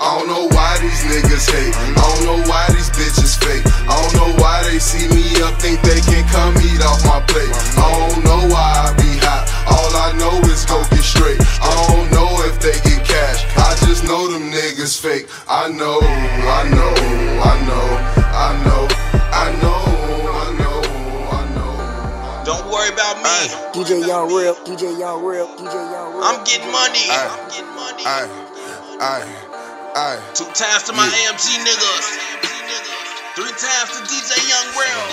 I don't know why these niggas hate. I don't know why these bitches fake. I don't know why they see me up, think they can come eat off my plate. I don't know why I be hot. All I know is go get straight. I don't know if they get cash. I just know them niggas fake. I know, I know, I know, I know, I know, I know, I know. Don't worry about me. DJ Young Real, DJ Young Real, DJ Young Real. I'm getting money. Aye. I'm getting money. Aye, aye, aye. Two times to my Yeah. AMG niggas. Three times to DJ Young Real.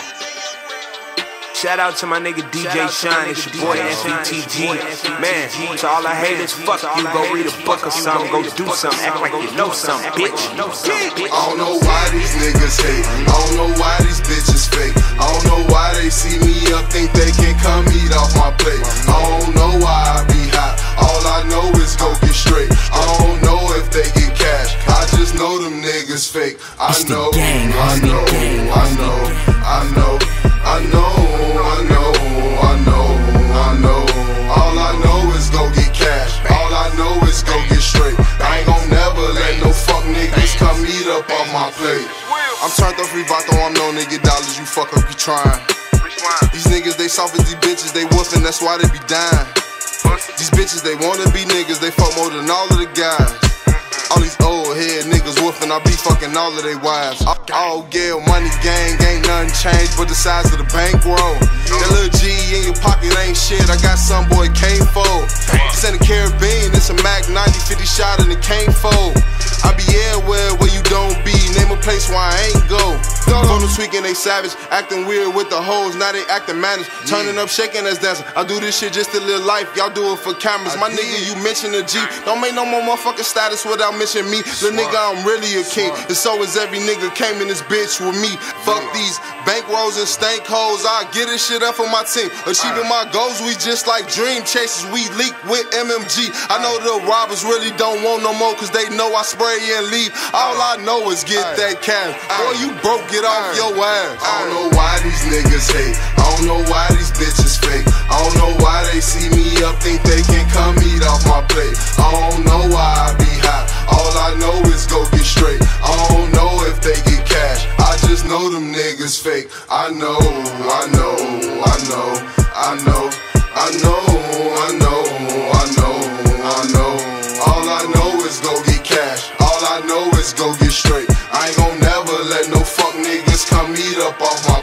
Shout out to my nigga DJ Shine, it's your boy FETG. Man, to all the haters, fuck you. Go read a book or something, go do something, act like you know something, bitch. I don't know why these niggas hate. I don't know why these bitches fake. I don't know why they see me up, think they up on my plate. I'm turned up free vato, I'm to get dollars, you fuck up, you trying. These niggas, they soft as these bitches, they woofing, that's why they be dying. These bitches, they wanna be niggas, they fuck more than all of the guys. All these old head niggas woofing, I be fucking all of they wives. All Gale, money gang, ain't nothing changed but the size of the bankroll. That little G in your pocket ain't shit, I got some boy can't fold. It's in the Caribbean, it's a Mac 90 50 shot and it can't fold. I be everywhere where you don't be, name a place where I ain't go. Phone them tweaking, they savage, acting weird with the hoes, now they acting managed. Turning up, shaking as dancing. I do this shit just to live life, y'all do it for cameras. My nigga, you mention the G, don't make no more motherfucking status without mentioning me. The nigga, I'm really a king, and so is every nigga came in this bitch with me. Fuck these bankrolls and stank hoes, I get this shit up for my team. Achieving my goals, we just like dream chasers, we leak with MMG. I know the robbers really don't want no more, cause they know I spray and leave. All I know is get that cash. Boy, you broke, get off your ass. I don't know why these niggas hate. I don't know why these bitches fake. I don't know why they see me up, think they can come eat off my plate. I don't know why I be hot. All I know is go get straight. I don't know if they get cash. I just know them niggas fake. I know, I know, I know, I know, I know, I know, I know, I know. All I know is go get cash. All I know is go get straight. Eat up off my